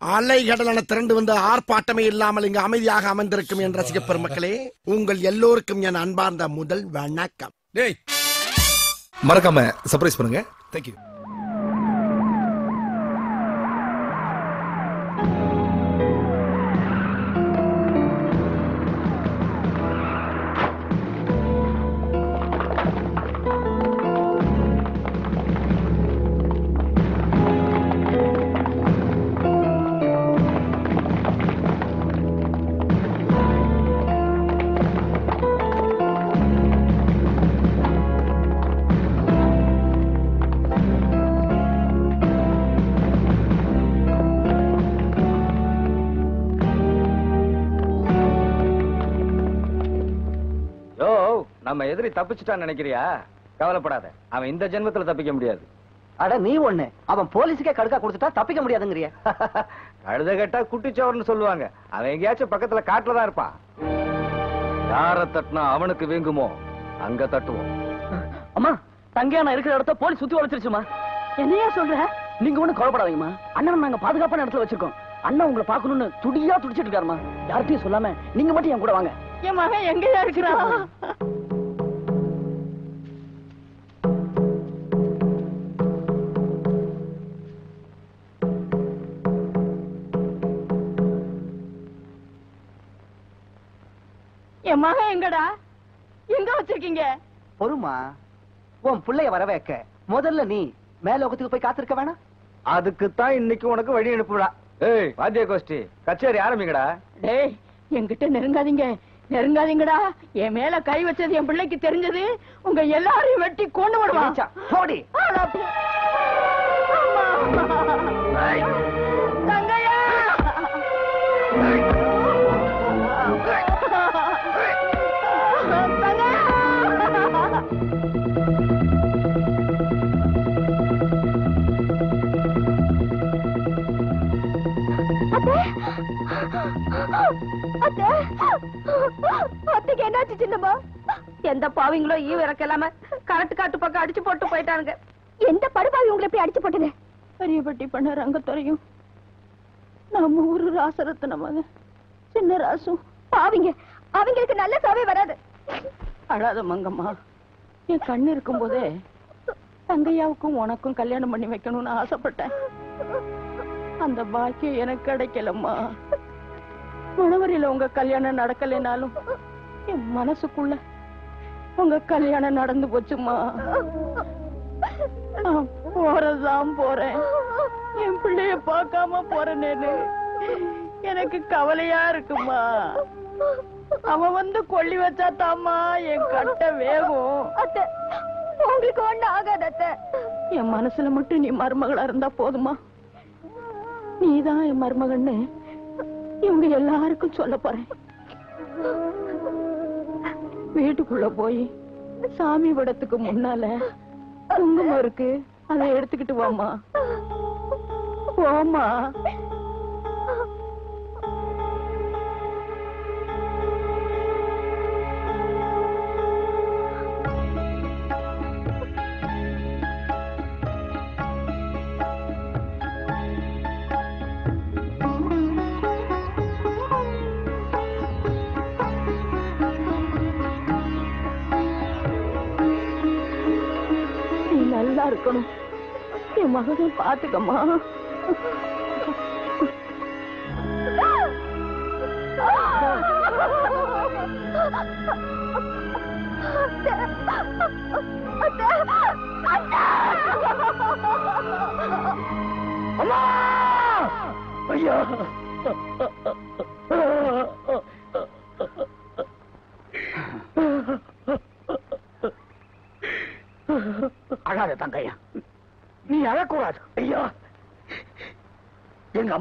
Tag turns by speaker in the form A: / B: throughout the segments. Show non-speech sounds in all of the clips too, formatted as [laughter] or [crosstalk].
A: அலைகடலான திரண்டு வந்து ஆர்ப்பாட்டமே இல்லாமல் இங்கு அமைதியாக அமர்ந்திருக்கும் என் ரசிக பெருமக்களே உங்கள் எல்லோருக்கும் என் அன்பார்ந்த முதல் வணக்கம்.
B: டேய் மறக்காம சர்ப்ரைஸ் பண்ணுங்க. தேங்க்யூ
C: நம்ம எதிரி தப்பிச்சுட்டான்னு நினைக்கிறியா? கவலைப்படாத. அவன் இந்த ஜென்மத்துல தப்பிக்க முடியாது.
D: அட நீ ஒண்ணு. அவன் போலீஸுக்கே கடுக்கா கொடுத்துட்டா தப்பிக்க முடியாதுங்கறிய. [laughs]
C: கழுத கட்டா குட்டிச்சோர்னு சொல்லுவாங்க. அவன் எங்கேயாச்சும் பக்கத்துல காட்டுல தான் இருப்பான். யார தட்டினா அவனுக்கு வீங்குமோ அங்க தட்டுவோம்.
D: அம்மா தங்கையான இருக்கிற இடத்த போலீஸ் சுத்தி வளைச்சிருச்சுமா என்னையா சொல்ற? நீங்க ஒண்ணு கவலைப்படாதீங்கம்மா. அண்ணன் நாங்க பாதுகாப்பான இடத்துல வச்சிருக்கோம். அண்ணன் உங்களை பார்க்கணும்னு துடியா துடிச்சிட்டு இருக்காருமா யார்கிட்டயும் சொல்லாம நீங்க மட்டும் என் கூட வாங்க.
E: என் மகன் எங்கயா இருக்கிறான்? என் மகன் எங்கடா? எங்க வச்சிருக்கீங்க?
D: பொறுமா உன் புள்ளைய வர வைக்க முதல்ல நீ மேலோகத்துக்கு போய் காத்திருக்க வேணாம்.
C: அதுக்கு தான் இன்னைக்கு உனக்கு வழி அனுப்புடா ஏய் வாத்திய கோஷ்டி கச்சேரி ஆரம்பிங்கடா.
E: டேய் என்கிட்ட நெருங்காதீங்க. நெருங்காதீங்கடா. என் மேல கை வச்சது என் பிள்ளைக்கு தெரிஞ்சது. உங்க எல்லாரையும் வெட்டி கொண்டு விடுவான்
D: போடி.
F: சின்னம்மா எந்த பாவிங்களோ ஈ இறக்கலாம கரண்ட் காட்டு பக்கம் அடிச்சு போட்டு போயிட்டாங்க எந்த படுபாவி உங்களை எப்படி அடிச்சு போட்டது?
E: பெரியபட்டி பண்ண ரங்கத்துறையும் நம்ம ஊரு ராசரத்ன மகன் சின்ன ராசு.
F: பாவிங்க அவங்களுக்கு நல்ல சாவே வராது.
E: அழாத மங்கம்மா என் கண்ணு இருக்கும் போதே தங்கையாவுக்கும் உனக்கும் கல்யாணம் பண்ணி வைக்கணும்னு ஆசைப்பட்டேன். அந்த பாக்கியம் எனக்கு கிடைக்கலம்மா. மணவரியில உங்க கல்யாணம் நடக்கலைனாலும் என் மனசுக்குள்ள உங்க கல்யாணம் நடந்து போச்சுமா? நான் போறதுதான் போறேன். என் பிள்ளைய பார்க்காம போறேனேன்னு எனக்கு கவலையா இருக்குமா? அவன் வந்து கொள்ளி வச்சா தாமா என் கட்ட வேகும்.
F: அத்தை உங்களுக்கு ஒண்ணு ஆகாது அத்தை.
E: என் மனசுல மட்டும் நீ மருமகளா இருந்தா போதுமா? நீதான் என் மருமகன்னு இவங்க எல்லாருக்கும் சொல்ல போறேன். வீட்டுக்குள்ள போய் சாமி படத்துக்கு முன்னால குங்குமம் இருக்கு அதை எடுத்துக்கிட்டு வாமா போமா என் மகனை பாத்துக்கம்மா
D: ஐயா!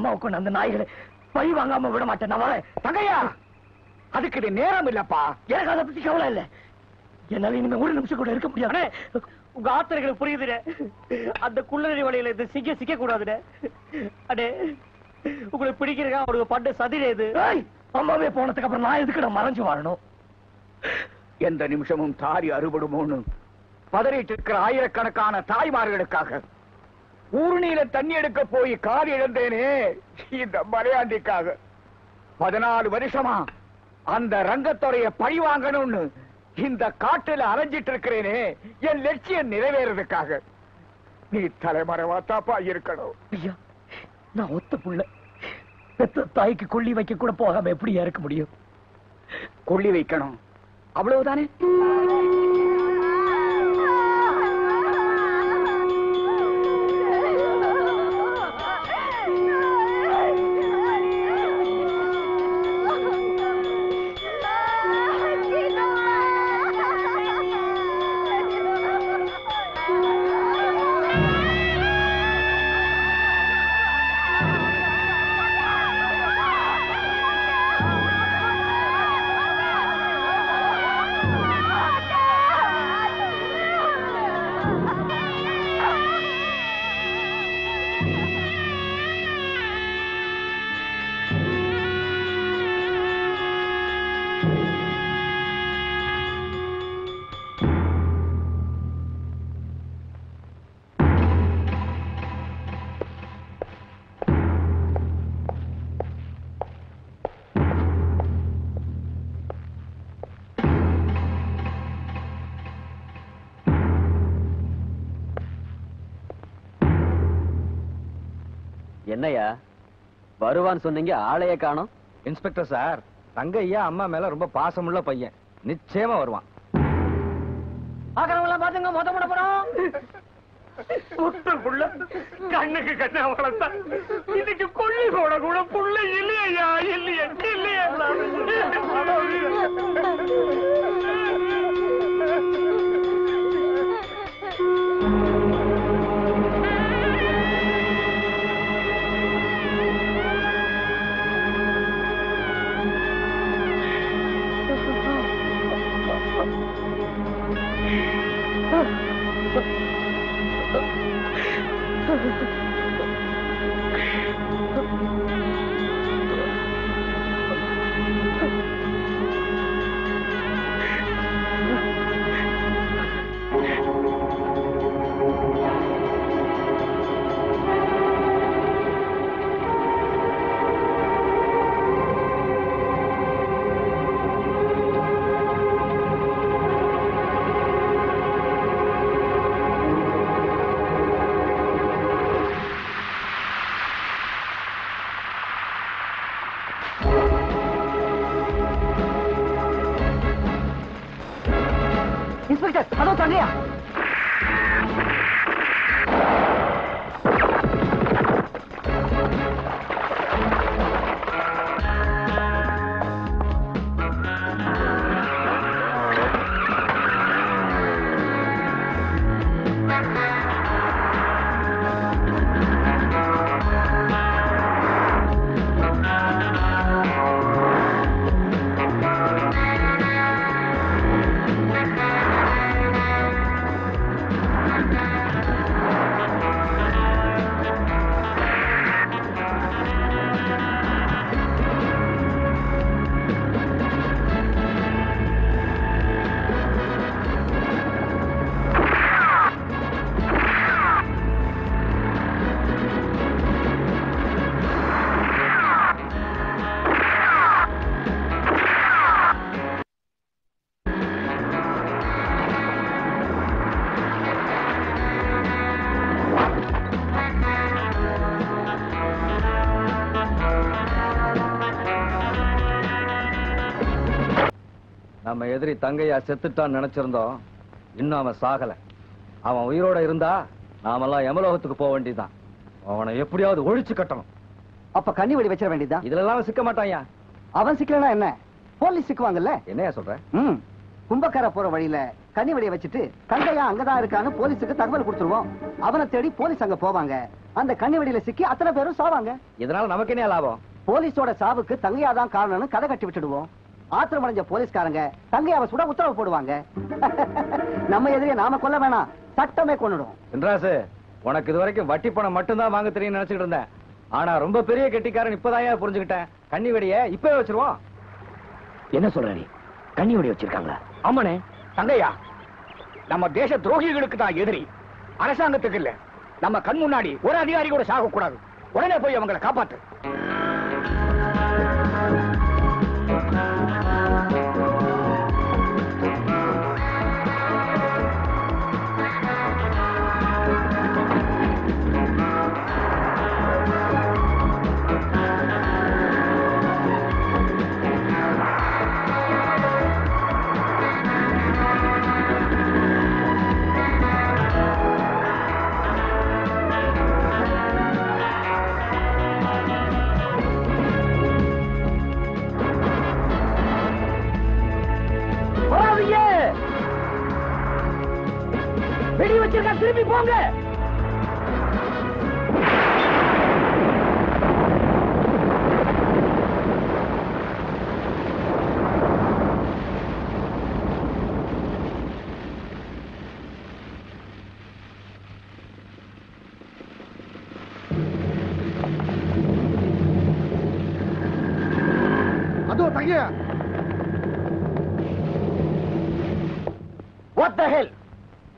D: அம்மாவுக்கு அந்த நாய்களை பழி வாங்காம விட மாட்டேன். நான் வரேன். தங்கையா! அதுக்கு இது நேரம் இல்லப்பா. எனக்கு அதை பத்தி கவலை இல்ல. என்னால இனிமே ஒரு நிமிஷம் கூட இருக்க முடியாது உங்க ஆத்திரங்களுக்கு புரியுதுடே அந்த குள்ளநெறி வழியில இது சிக்க சிக்க கூடாதுடே அடே உங்களை பிடிக்கிறதா அவருக்கு பண்ட சதிரே இது. அம்மாவே போனதுக்கு அப்புறம் நான் எதுக்கு நான் மறைஞ்சு வாழணும்? எந்த நிமிஷமும் தாரி அறுபடுமோன்னு பதறிட்டு இருக்கிற ஆயிரக்கணக்கான தாய்மார்களுக்காக
G: ஊருணியில தண்ணி எடுக்க போய் கால் இழந்தேனே. இந்த மலையாண்டிக்காக. பதினாலு வருஷமா அந்த ரங்கத்துறைய பழி வாங்கணும்னு இந்த காட்டுல அலைஞ்சிட்டு இருக்கிறேனே. என் லட்சியம் நிறைவேறதுக்காக. நீ தலைமறைவா தாப்பா இருக்கணும். நான் ஒத்த புள்ள. பெத்த தாய்க்கு கொள்ளி வைக்க கூட போகாம எப்படியா இருக்க முடியும்? கொள்ளி வைக்கணும். அவ்வளவுதானே?
C: என்னையா வருவான்னு சொன்னீங்க ஆளையே காணோம். இன்ஸ்பெக்டர் சார் தங்கையா அம்மா மேல ரொம்ப பாசமுள்ள பையன். நிச்சயமா வருவான்.
G: ஆக்கிறவங்களாம் பாத்துங்க மொத்தம் போட போறோம். புள்ள கண்ணுக்கு கண்ணா வளர்த்தா. இன்னைக்கு கொள்ளி போட கூட புள்ள இல்லையா இல்லையா இல்லையா
C: நம்ம எதிரி தங்கையா செத்துட்டான்னு நினைச்சிருந்தோம். இன்னும் அவன் சாகல. அவன் உயிரோட இருந்தா நாமெல்லாம் யமலோகத்துக்கு போக வேண்டியதுதான். அவனை எப்படியாவது ஒழிச்சு கட்டணும்.
H: அப்ப கண்ணி வெடி வச்சிட வேண்டியதுதான்
C: இதுல எல்லாம் சிக்க மாட்டான்யா
H: அவன் சிக்கலனா என்ன? போலீஸ் சிக்குவாங்கல்ல?
C: என்னையா சொல்ற?
H: ம். கும்பக்கார போற வழியில கண்ணி வெடிய வச்சுட்டு கங்கையா அங்கதான் இருக்கான்னு போலீஸுக்கு தகவல் கொடுத்துருவோம். அவனை தேடி போலீஸ் அங்க போவாங்க. அந்த கண்ணி வெடியில சிக்கி அத்தனை பேரும் சாவாங்க.
C: இதனால நமக்கு என்ன லாபம்?
H: போலீஸோட சாவுக்கு தங்கையா தான் காரணம்னு கதை கட்டி விட்டுடுவோம். ஆத்திரம் அடைஞ்ச போலீஸ்காரங்க தங்கையாவை சுட உத்தரவு போடுவாங்க. [laughs] நம்ம எதிரியை நாம கொல்ல வேணாம். சட்டமே கொன்னுடும்.
C: சின்ராசு உனக்கு இது வரைக்கும் வட்டி பணம் மட்டும்தான் வாங்க தெரியும் நினைச்சிட்டு இருந்தேன். ஆனா ரொம்ப பெரிய கெட்டிக்காரன் இப்பதான் புரிஞ்சுக்கிட்டேன்? கண்ணி வெடிய இப்பவே வச்சிருவோம்.
G: என்ன சொல்ற நீ? கண்ணி வெடி வச்சிருக்காங்களா? ஆமாண்ணே தங்கையா? நம்ம தேச துரோகிகளுக்கு தான் எதிரி. அரசாங்கத்துக்கு இல்ல. நம்ம கண் முன்னாடி ஒரு அதிகாரி கூட சாக கூடாது உடனே போய் அவங்களை காப்பாத்து. போங்க
A: அதோ தங்கையா
G: What the hell?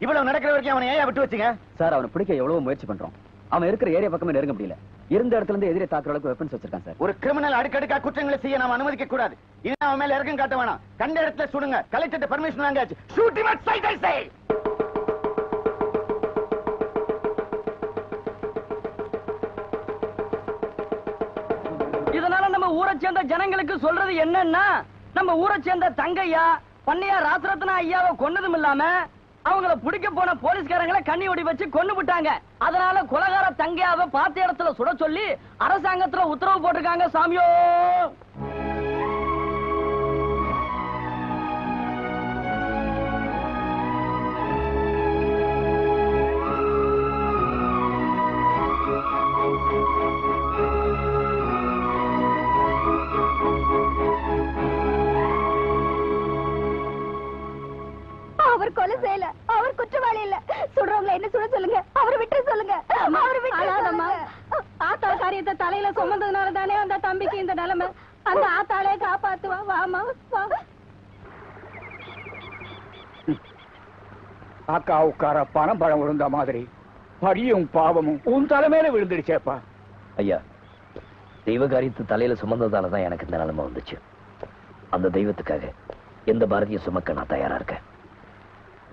G: இவ்வளவு நடக்கிற வரைக்கும் அவனை ஏன் விட்டு வச்சுங்க
I: சார் அவனை பிடிக்க எவ்வளவு முயற்சி பண்றோம். அவன் இருக்கிற ஏரியா பக்கமே நெருங்க முடியல. இருந்த இடத்துல இருந்து எதிரே தாக்குற அளவுக்கு வெப்பன்ஸ் வச்சிருக்கான் சார்.
G: ஒரு கிரிமினல் அடுக்கடுக்கா குற்றங்களை செய்ய நாம அனுமதிக்க கூடாது. இனி அவன் மேல இறக்கம் காட்ட வேணாம். கண்ட இடத்துல சுடுங்க. Collector permission வாங்காச்சு shoot him at sight I say
J: இதனால நம்ம ஊரை சேர்ந்த ஜனங்களுக்கு சொல்றது என்னன்னா நம்ம ஊரை சேர்ந்த தங்கையா பண்ணையா ராசரத்னா ஐயாவை கொன்னதும் இல்லாம அவங்கள பிடிக்க போன போலீஸ்காரங்களை கண்ணி ஒடி வச்சு கொண்டு விட்டாங்க. அதனால குலகார தங்கையாவை பார்த்த இடத்துல சுட சொல்லி அரசாங்கத்துல உத்தரவு போட்டிருக்காங்க சாமியோ!
G: உட்கார பணம் பழம் விழுந்த மாதிரி. படியும் பாவமும் உன் தலைமையில விழுந்துடுச்சேப்பா
I: ஐயா தெய்வ காரியத்து தலையில சுமந்ததால தான் எனக்கு இந்த நிலைமை வந்துச்சு. அந்த தெய்வத்துக்காக எந்த பாரதியும் சுமக்க நான் தயாரா இருக்கேன்?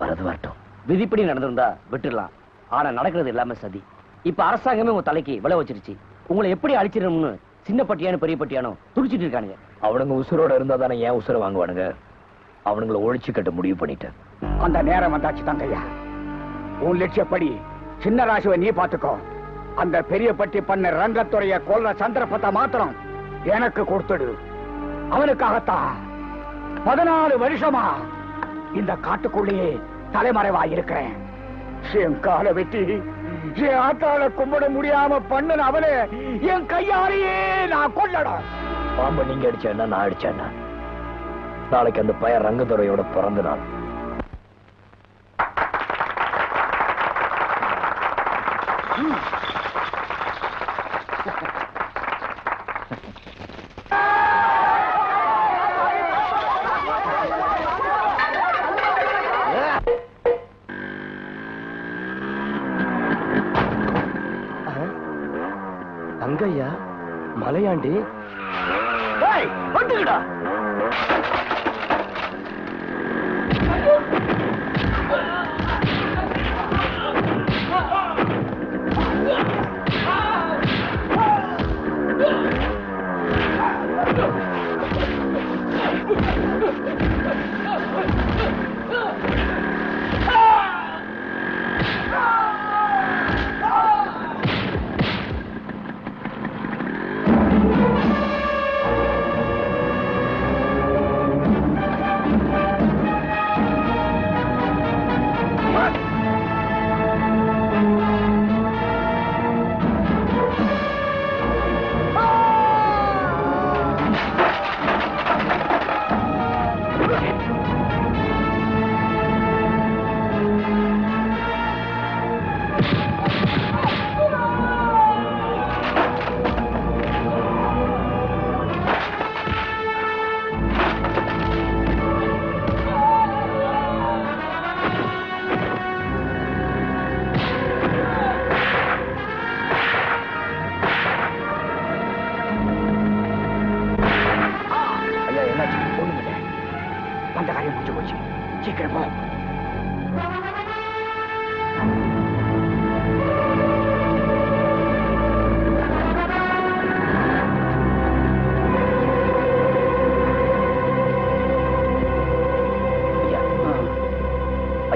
I: வரது வரட்டும்.
J: விதிப்படி நடந்திருந்தா விட்டுடலாம். ஆனா நடக்கிறது இல்லாம சதி. இப்ப அரசாங்கமே உங்க தலைக்கு விலை வச்சிருச்சு. உங்களை எப்படி அழிச்சிடணும்னு சின்ன பட்டியானு பெரிய பட்டியானோ துடிச்சிட்டு இருக்கானுங்க.
I: அவனுங்க உசுரோட இருந்தா தானே ஏன் உசுர வாங்குவானுங்க? அவனுங்களை ஒழிச்சு கட்ட முடிவு பண்ணிட்டேன்.
G: அந்த நேரம் வந்தாச்சு தங்கையா. உன் லட்சியப்படி சின்ன ராசுவை நீ பாத்துக்கோ அந்த பெரிய பட்டி பண்ண ரங்கத்துறைய கொல்ல சந்தர்ப்பத்தை மாத்திரம் எனக்கு கொடுத்துடு. அவனுக்காகத்தான் பதினாலு வருஷமா இந்த காட்டுக்குள்ளேயே தலைமறைவா இருக்கிறேன். என் காலை வெட்டி என் ஆத்தால கும்பிட முடியாம பண்ணன அவனே என் கையாலேயே நான் கொல்லடா.
I: பாம்பு நீங்க அடிச்சேன்னா நான் அடிச்சேன்னா நாளைக்கு அந்த பையன் ரங்கத்துறையோட பிறந்த நாள்.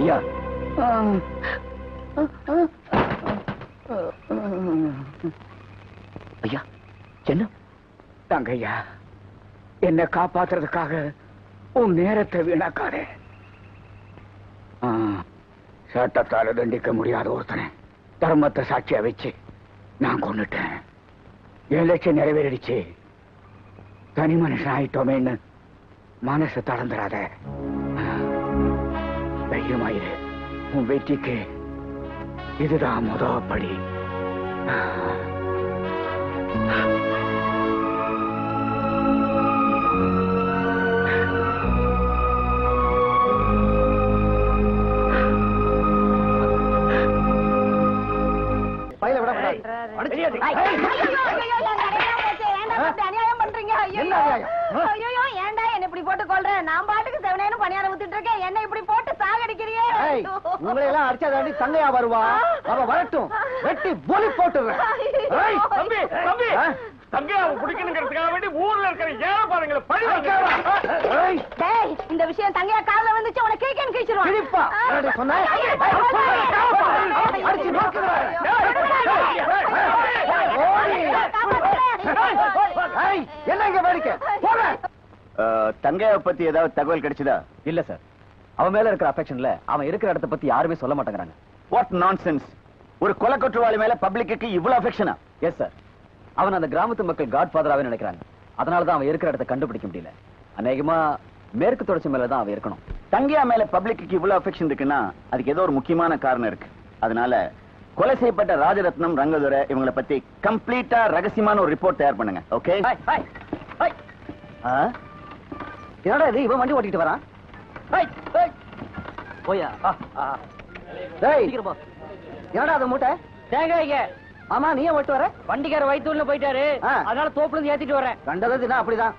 K: ஐயா. ஐயா என்ன?
G: தங்கையா என்னை காப்பாத்துறதுக்காக உன் நேரத்தை வீணாக்காதே. ஆ, சட்டத்தால தண்டிக்க முடியாத ஒருத்தனை தர்மத்தை சாட்சியா வச்சு நான் கொண்டுட்டேன் என் லட்சியம் நிறைவேறிடுச்சு. தனி மனுஷன் ஆயிட்டோமேன்னு மனசை தளர்ந்துடாத தைரியமாயிரு உன் வெற்றிக்கு இதுதான் முதல் படி.
H: அடிச்சா தாண்டி தங்கையா வருவா அவ வரட்டும் வெட்டி பொலி போட்டுறேன்
G: தம்பி, தம்பி. தங்கையாவை பிடிக்கணுங்கிறதுக்காக வேண்டி ஊர்ல இருக்கிற ஏழை பாருங்களை பழி
H: ஏய்,
L: டேய், இந்த விஷயம் தங்கையா காதுல வந்துச்சு உனக்கு கிழிக்கன்னு கிழிச்சிருவான்.
H: கிழிப்பா.
L: ஆ.
H: என்னடி சொன்ன?
L: ஐயோ,
H: ஏய்,
L: ஐயோ,
H: அடிச்சு
L: ஐயோ,
H: நோக்குறேன்.
L: ஐயோ,
H: ஓடி.
L: காப்பாத்துறேன்.
H: ஏய், என்ன இங்க வேடிக்கை போங்க
K: தங்கையை பத்தி ஏதாவது தகவல் கிடைச்சதா இல்ல சார் அவன் மேல இருக்கிற அஃபெக்ஷன்ல அவன் இருக்கிற இடத்த பத்தி யாருமே சொல்ல மாட்டேங்கிறாங்க. வாட் நான்சென்ஸ் ஒரு கொலை குற்றவாளி மேல பப்ளிக்கு இவ்வளவு அஃபெக்ஷனா எஸ் சார் அவன் அந்த கிராமத்து மக்கள் காட் ஃபாதராவே நினைக்கிறாங்க. அதனால தான் அவன் இருக்கிற இடத்த கண்டுபிடிக்க முடியல. அநேகமா மேற்கு தொடர்ச்சி மேல தான் அவன் இருக்கணும். தங்கையா மேல பப்ளிக்கு இவ்வளவு அஃபெக்ஷன் இருக்குன்னா அதுக்கு ஏதோ ஒரு முக்கியமான காரணம் இருக்கு. அதனால கொலை செய்யப்பட்ட ராஜரத்னம் ரங்கதுரை இவங்களை பத்தி கம்ப்ளீட்டா ரகசியமான ஒரு ரிப்போர்ட் தயார் பண்ணுங்க. ஓகே
H: என்னடா இது? இவன் வண்டி ஓட்டிட்டு வரான்?
M: போயா?
H: என்னடா அது மூட்டை?
M: தேங்காய்ங்க
H: ஆமா நீ ஓட்டு வர?
M: வண்டிக்கார வயிற்றுல போயிட்டாரு. அதனால தோப்புல இருந்து ஏத்திட்டு வரேன்.
H: கண்டது தினம் அப்படிதான்.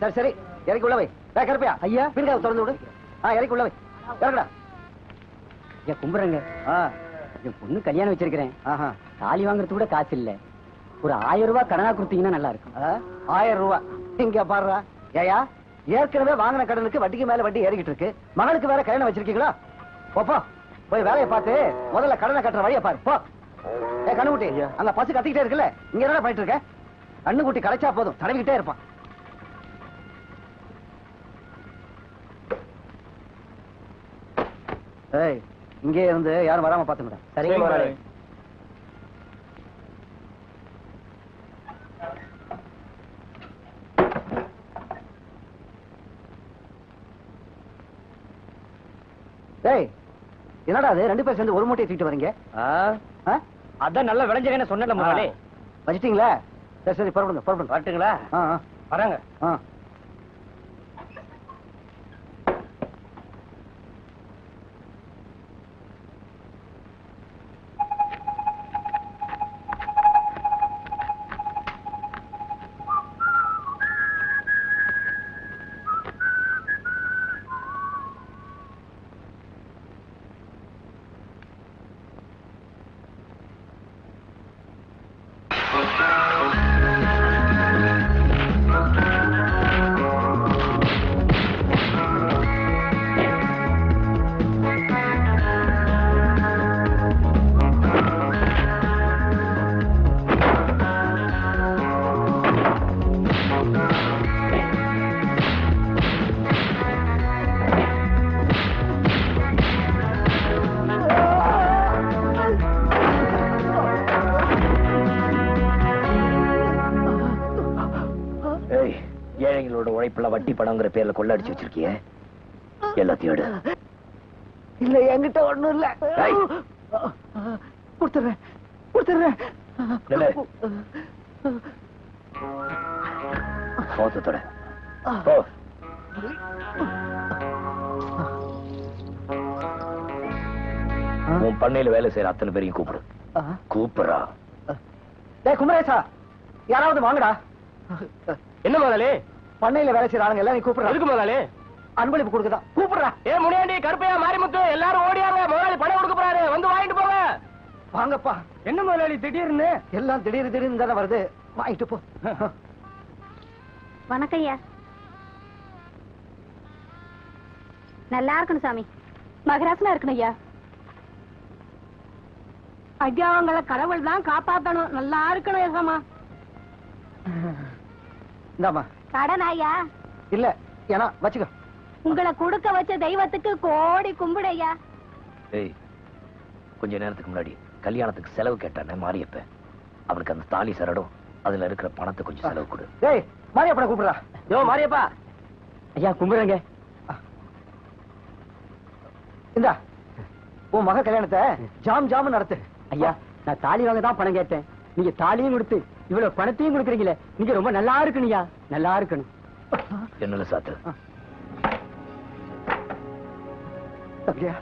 H: சரி சரி. இறக்கி உள்ள வை. கருப்பையா. ஐயா. பீர்காவை திறந்து விடு. ஆ இறக்கி உள்ள வை. இறக்குடா.
M: கும்பிடுறேங்க
H: ஆ.
M: என் பொண்ணு கல்யாணம் வச்சிருக்கிறேன்.
H: ஆஹா.
M: தாலி வாங்குறது கூட காசு இல்ல. ஒரு ஆயிரம் ரூபாய் கடனா கொடுத்தீங்கன்னா நல்லா இருக்கும்.
H: ஆயிரம் ரூபாய். இங்க பாருடா. ஏயா ஏற்கனவே வாங்கின கடனுக்கு வட்டிக்கு மேல வட்டி ஏறிக்கிட்டு இருக்கு. மகளுக்கு வேற கல்யாணம் வச்சிருக்கீங்களா? போப்பா போய் வேலையை பார்த்து முதல்ல கடனை கட்டுற வழியை பாரு. போ. ஏ கண்ணுக்குட்டி அங்க பசு கத்திக்கிட்டே இருக்குல்ல இங்க என்ன பண்ணிட்டு இருக்க? கண்ணுக்குட்டி களைச்சா போதும் தடவிக்கிட்டே இருப்பான். ஏய் இங்கே இருந்து யாரும் வராம பாத்துக்கிட்டேன்
M: சரிங்க
H: டேய் என்னடா அது? ரெண்டு பேர் சேர்ந்து ஒரு மூட்டையை தூக்கிட்டு வரீங்க?
M: அதான் நல்லா விளைஞ்சகன்னு சொன்னல முதலாளி
H: வச்சிட்டீங்களா? சரி சரி புறப்படுங்க புறப்படுங்க.
M: வரட்டுங்களா? வராங்க.
H: ஆ.
G: ஏழைங்களோட உழைப்புல வட்டி பணங்கிற பேர்ல கொள்ளடிச்சு வச்சிருக்கிய? எல்லாத்தையும் எடு.
H: இல்ல என்கிட்ட ஒண்ணும் இல்ல. கொடுத்துறேன். கொடுத்துறேன்.
G: நில்லு. மோசத்தோட போ. உன் பண்ணையில வேலை செய்யற அத்தனை பேரையும் கூப்பிடு. கூப்பிடுறா.
H: குமரேசா யாராவது வாங்கடா.
M: என்ன முதலாளி
H: பண்ணையில வேலை செய்யற ஆளுங்க எல்லாம் நீ கூப்பிடுற.
M: எதுக்கு முதலாளி?
H: அன்பளிப்பு கொடுக்கதான். கூப்பிடுறா.
N: ஏ முனியாண்டி கருப்பையா மாரிமுத்து எல்லாரும் ஓடியாங்க முதலாளி பணம் கொடுக்க போறாரு. வந்து வாங்கிட்டு போங்க.
H: வாங்கப்பா.
N: என்ன முதலாளி திடீர்னு?
H: எல்லாம் திடீர் திடீர்னு தானே வருது. வாங்கிட்டு போ.
F: வணக்கம் ஐயா. நல்லா இருக்கணும் சாமி.
O: மகராசனா இருக்கணும் ஐயா.
F: ஐயா உங்களை கடவுள் தான் காப்பாத்தணும். நல்லா இருக்கணும் ஏசாமா
H: இந்தாம்மா.
F: கடன் ஐயா
H: இல்ல ஏன்னா வச்சுக்கோ.
F: உங்களை கொடுக்க வச்ச தெய்வத்துக்கு கோடி கும்பிடு ஐயா
I: ஏய் கொஞ்ச நேரத்துக்கு முன்னாடி கல்யாணத்துக்கு செலவு கேட்டானே மாரியப்ப அவனுக்கு அந்த தாலி சரடும் அதுல இருக்கிற பணத்தை கொஞ்சம் செலவு கொடு.
H: டேய் மாரியப்பனை கூப்பிடுறா.
N: யோ மாரியப்பா. ஐயா கும்பிடுங்க
H: இந்தா உன் மக கல்யாணத்தை ஜாம் ஜாம் நடத்து.
N: ஐயா நான் தாலி வாங்க தான் பணம் கேட்டேன். நீங்க தாலியும் கொடுத்து இவ்வளவு பணத்தையும் கொடுக்குறீங்களே நீங்க ரொம்ப நல்லா இருக்கணும்யா. நல்லா இருக்கணும்.
I: என்னல சாத்து?
H: தங்கையா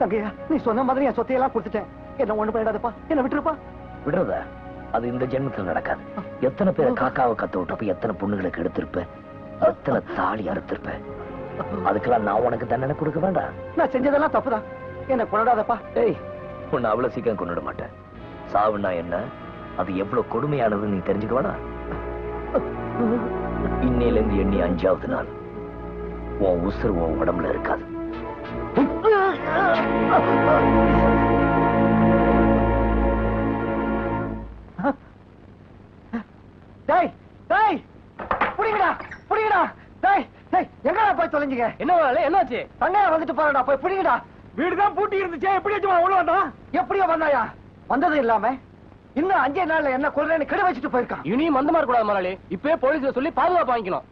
H: தங்கையா நீ சொன்ன மாதிரி என் சொத்தையெல்லாம் கொடுத்துட்டேன். என்ன ஒண்ணு பண்ணிடாதப்பா. என்ன விட்டுருப்பா?
I: விடுறத? அது இந்த ஜென்மத்துல நடக்காது. எத்தனை பேரை காக்காவை கத்த விட்டப்ப எத்தனை பொண்ணுங்களுக்கு எடுத்திருப்ப எத்தனை தாலி அறுத்திருப்ப. அதுக்கெல்லாம் நான் உனக்கு தண்டனை கொடுக்க வேண்டாம்.
H: நான் செஞ்சதெல்லாம் தப்புதான். என்ன கொண்டாடாதப்பா
I: ஏய் உன்னை அவ்வளவு சீக்கிரம் கொண்டுட மாட்டேன். சாவுன்னா என்ன? அது எவ்வளவு கொடுமையானதுன்னு நீ தெரிஞ்சுக்க இன்னையில இருந்து எண்ணி அஞ்சாவது நாள். உன் உசுறு உன் உடம்புல இருக்காது.
H: டேய் டேய் புடிங்கடா புடிங்கடா. டேய் டேய் எங்கடா போய் தொலைஞ்சீங்க
N: என்ன முதலாளி என்னாச்சு?
H: தங்கையா வந்துட்டு போறடா போய் புடிங்கடா.
N: வீடு தான் பூட்டி இருந்துச்சே எப்படி வச்சு உள்ள வந்தான்?
H: எப்படியோ வந்தாயா? வந்ததும் இல்லாம? இன்னும் அஞ்சே நாள்ல என்ன கொல்றேன்னு கிட வச்சுட்டு போயிருக்கான்.
N: இனியும் மந்தமா இருக்கக்கூடாது முதலாளி இப்பவே போலீஸ்ல சொல்லி பாதுகாப்பு வாங்கிக்கணும்?